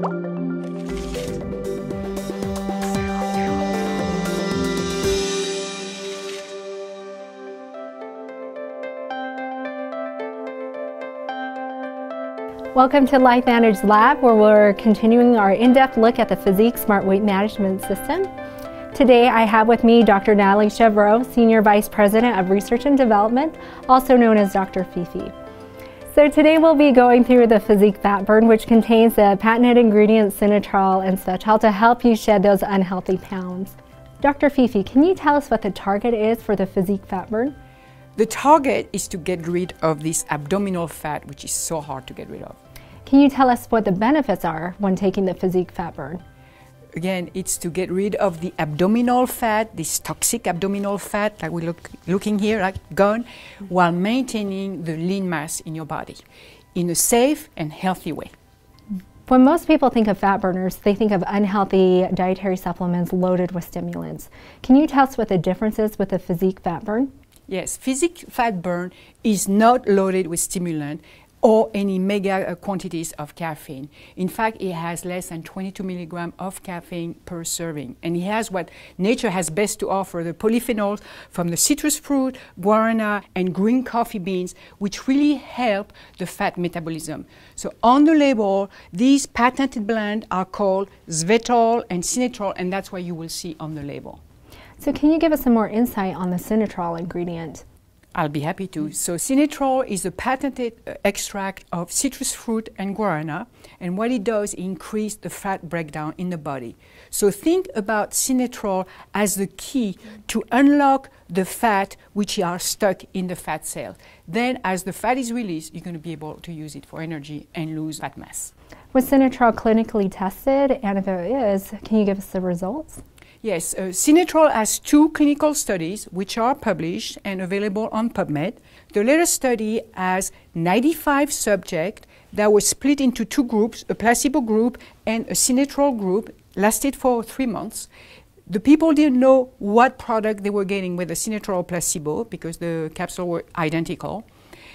Welcome to Life LifeVantage Lab, where we're continuing our in-depth look at the PhysIQ Smart Weight Management System. Today I have with me Dr. Nathalie Chevreau, Senior Vice President of Research and Development, also known as Dr. Fifi. So today we'll be going through the PhysIQ Fat Burn, which contains the patented ingredients Sinitrol and Svetol to help you shed those unhealthy pounds. Dr. Fifi, can you tell us what the target is for the PhysIQ Fat Burn? The target is to get rid of this abdominal fat, which is so hard to get rid of. Can you tell us what the benefits are when taking the PhysIQ fat burn? Again, it's to get rid of the abdominal fat, this toxic abdominal fat, like we're look, looking here, like gone, while maintaining the lean mass in your body in a safe and healthy way. When most people think of fat burners, they think of unhealthy dietary supplements loaded with stimulants. Can you tell us what the difference is with the PhysIQ fat burn? Yes, PhysIQ fat burn is not loaded with stimulant or any mega uh, quantities of caffeine. In fact, it has less than 22 milligram of caffeine per serving. And it has what nature has best to offer, the polyphenols from the citrus fruit, guarana, and green coffee beans, which really help the fat metabolism. So on the label, these patented blends are called Svetol and Sinitrol, and that's what you will see on the label. So can you give us some more insight on the Sinitrol ingredient? I'll be happy to. So, Sinitrol is a patented uh, extract of citrus fruit and guarana, and what it does is increase the fat breakdown in the body. So, think about Sinitrol as the key to unlock the fat which are stuck in the fat cell. Then, as the fat is released, you're going to be able to use it for energy and lose fat mass. Was Sinitrol clinically tested? And if it is, can you give us the results? Yes, uh, Sinitrol has two clinical studies which are published and available on PubMed. The latest study has 95 subjects that were split into two groups, a placebo group and a Sinitrol group, lasted for three months. The people didn't know what product they were getting with the Sinitrol placebo because the capsules were identical.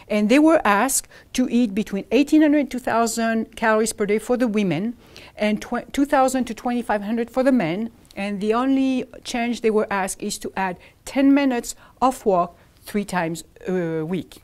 And they were asked to eat between 1,800 and 2,000 calories per day for the women and 2,000 to 2,500 for the men and the only change they were asked is to add 10 minutes of walk three times a week.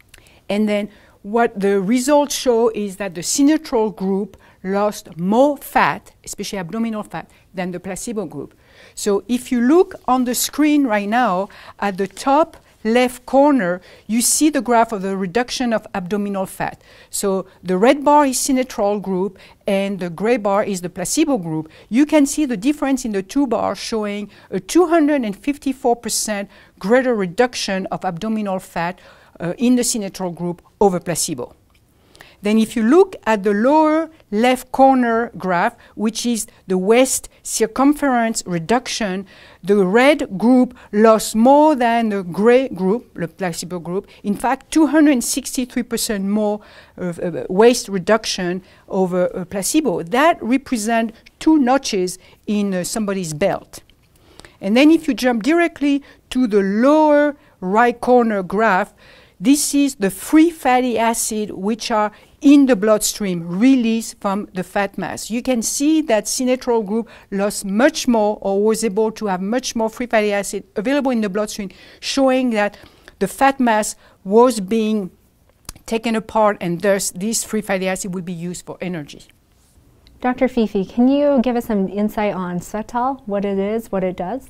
And then what the results show is that the Sinitrol group lost more fat, especially abdominal fat, than the placebo group. So if you look on the screen right now at the top left corner, you see the graph of the reduction of abdominal fat. So the red bar is Sinitrol group and the gray bar is the placebo group. You can see the difference in the two bars showing a 254% greater reduction of abdominal fat uh, in the Sinitrol group over placebo. Then if you look at the lower left corner graph, which is the waist circumference reduction, the red group lost more than the gray group, the placebo group. In fact, 263% more of, uh, waist reduction over a placebo. That represents two notches in uh, somebody's belt. And then if you jump directly to the lower right corner graph, this is the free fatty acid which are in the bloodstream released from the fat mass. You can see that Sinitrol group lost much more or was able to have much more free fatty acid available in the bloodstream, showing that the fat mass was being taken apart and thus this free fatty acid would be used for energy. Dr. Fifi, can you give us some insight on Svetol, what it is, what it does?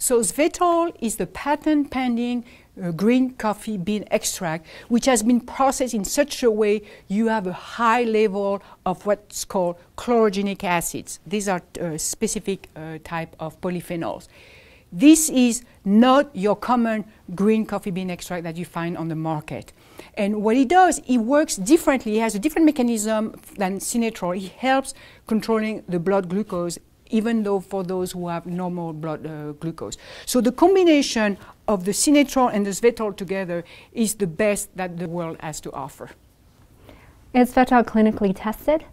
So Svetol is the patent pending uh, green coffee bean extract, which has been processed in such a way you have a high level of what's called chlorogenic acids. These are uh, specific uh, type of polyphenols. This is not your common green coffee bean extract that you find on the market. And what it does, it works differently. It has a different mechanism than Sinitrol. It helps controlling the blood glucose even though for those who have normal blood uh, glucose. So the combination of the Sinitrol and the Svetol together is the best that the world has to offer. Is Svetol clinically tested?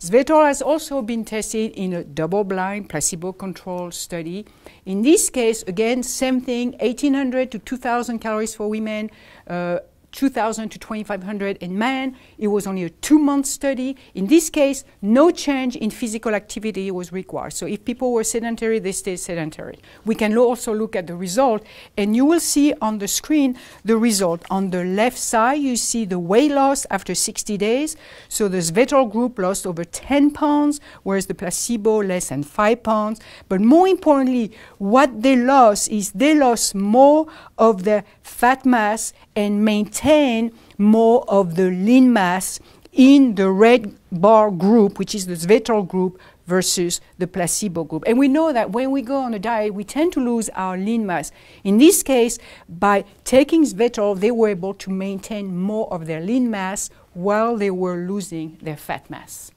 Svetol has also been tested in a double-blind, placebo-controlled study. In this case, again, same thing, 1,800 to 2,000 calories for women, uh, 2,000 to 2,500 in men. It was only a two month study. In this case, no change in physical activity was required. So if people were sedentary, they stayed sedentary. We can also look at the result, and you will see on the screen the result. On the left side, you see the weight loss after 60 days. So the Svetol group lost over 10 pounds, whereas the placebo less than 5 pounds. But more importantly, what they lost is they lost more of the fat mass and maintain more of the lean mass in the red bar group, which is the Svetol group, versus the placebo group. And we know that when we go on a diet, we tend to lose our lean mass. In this case, by taking Svetol, they were able to maintain more of their lean mass while they were losing their fat mass.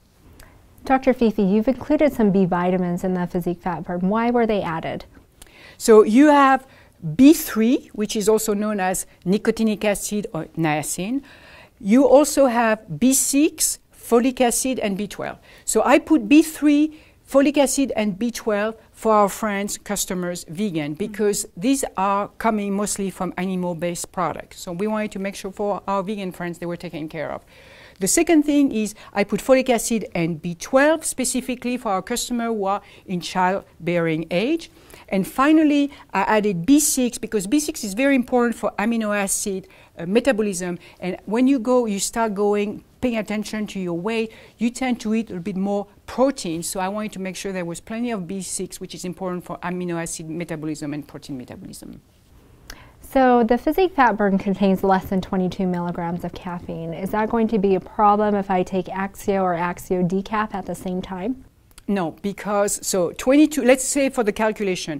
Dr. Fifi, you've included some B vitamins in the PhysIQ fat burn. Why were they added? So you have B3, which is also known as nicotinic acid or niacin. You also have B6, folic acid, and B12. So I put B3, folic acid, and B12 for our friends, customers, vegan, mm-hmm. because these are coming mostly from animal based products. So we wanted to make sure for our vegan friends they were taken care of. The second thing is I put folic acid and B12 specifically for our customer who are in childbearing age. And finally, I added B6 because B6 is very important for amino acid uh, metabolism. And when you go, you start going, paying attention to your weight, you tend to eat a bit more protein. So I wanted to make sure there was plenty of B6, which is important for amino acid metabolism and protein metabolism. So the PhysIQ fat burn contains less than 22 milligrams of caffeine. Is that going to be a problem if I take Axio or Axio decaf at the same time? No, because so 22, let's say for the calculation,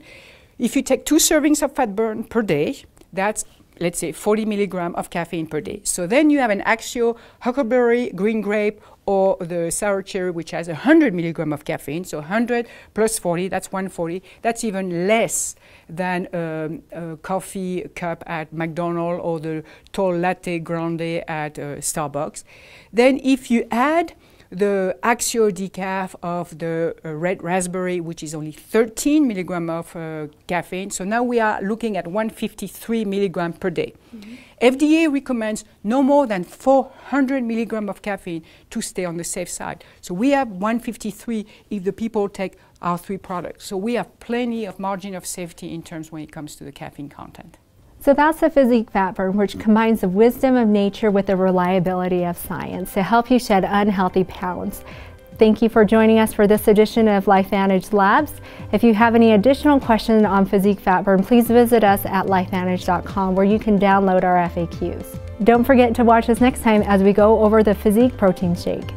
if you take two servings of fat burn per day, that's let's say 40 milligram of caffeine per day. So then you have an Axio, huckleberry, green grape, or the sour cherry, which has 100 milligram of caffeine. So 100 plus 40, that's 140. That's even less than um, a coffee cup at McDonald's or the tall latte grande at uh, Starbucks. Then if you add the Axio decaf of the uh, red raspberry, which is only 13 milligram of uh, caffeine. So now we are looking at 153 milligram per day. Mm-hmm. FDA recommends no more than 400 milligram of caffeine to stay on the safe side. So we have 153 if the people take our three products. So we have plenty of margin of safety in terms when it comes to the caffeine content. So that's the PhysIQ fat burn, which combines the wisdom of nature with the reliability of science to help you shed unhealthy pounds. Thank you for joining us for this edition of LifeVantage Labs. If you have any additional questions on PhysIQ fat burn, please visit us at lifevantage.com where you can download our FAQs. Don't forget to watch us next time as we go over the PhysIQ protein shake.